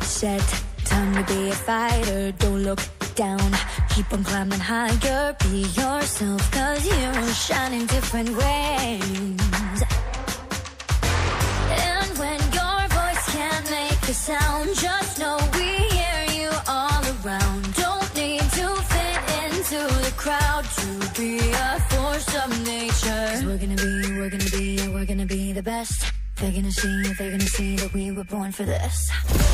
set. Time to be a fighter. Don't look down. Keep on climbing higher. Be yourself, cause you shine in different ways. And when your voice can't make a sound, just know we hear you all around. Don't need to fit into the crowd to be a force of nature. Cause we're gonna be, we're gonna be, we're gonna be the best. They're gonna see, they're gonna see that we were born for this.